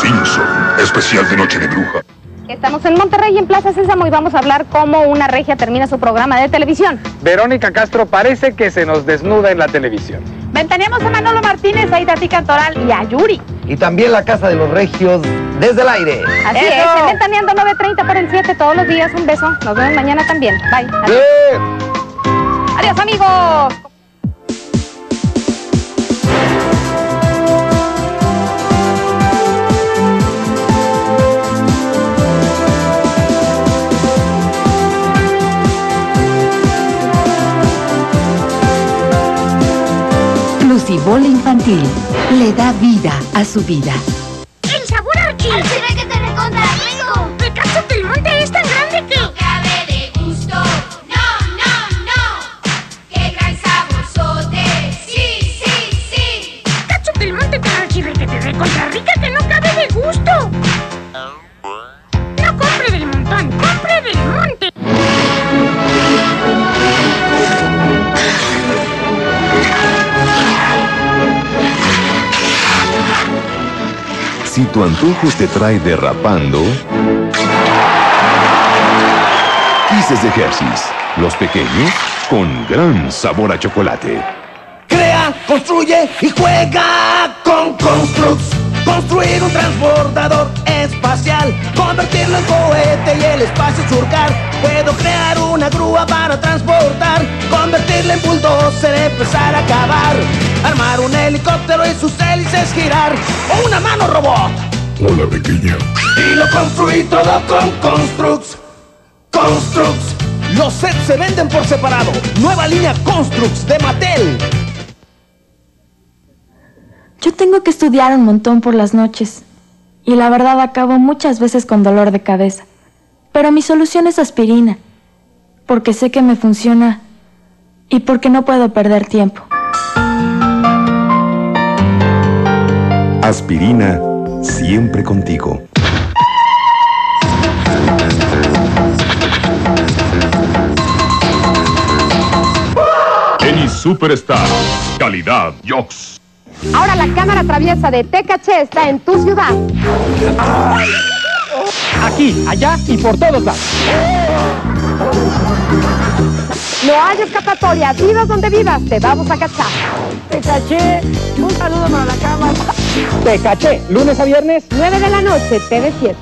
Simpson, especial de Noche de Bruja. Estamos en Monterrey, en Plaza Sésamo, y vamos a hablar cómo una regia termina su programa de televisión. Verónica Castro parece que se nos desnuda en la televisión. Ventaneamos a Manolo Martínez, a Ida Cantoral y a Yuri. Y también la Casa de los Regios desde el aire. Así ¡Eso! es, en Ventaneando 9.30 por el 7 todos los días. Un beso. Nos vemos mañana también. Bye. Adiós. Adiós amigos. Lucibol infantil le da vida a su vida. ¡El sabor archi! ¡Se que te recontra rico! ¡El cacho del monte es tan grande que... cabe de gusto. No, no, no. ¡Qué gran saborzote! Sí, sí, sí. ¡Cacho del monte tan archi que te recontra rica que no cabe de gusto! No compre del montón, compre del monte. Si tu antojo te trae derrapando, Kisses de Hershey's, los pequeños con gran sabor a chocolate. Crea, construye y juega con Construx. Construir un transbordador y el espacio surcar. Puedo crear una grúa para transportar, convertirla en bulldozer, empezar a cavar. Armar un helicóptero y sus hélices girar, o una mano robot. Hola, pequeña. Y lo construí todo con Construx. Construx. Los sets se venden por separado. Nueva línea Construx de Mattel. Yo tengo que estudiar un montón por las noches y la verdad acabo muchas veces con dolor de cabeza. Pero mi solución es aspirina, porque sé que me funciona y porque no puedo perder tiempo. Aspirina, siempre contigo. Tenis Superstar. Calidad Yox. Ahora la cámara traviesa de TKC está en tu ciudad. Aquí, allá y por todos lados. No hay escapatoria. Vivas donde vivas, te vamos a cachar. Te caché. Un saludo para la cámara. Te caché. Lunes a viernes. 9 de la noche, TV7.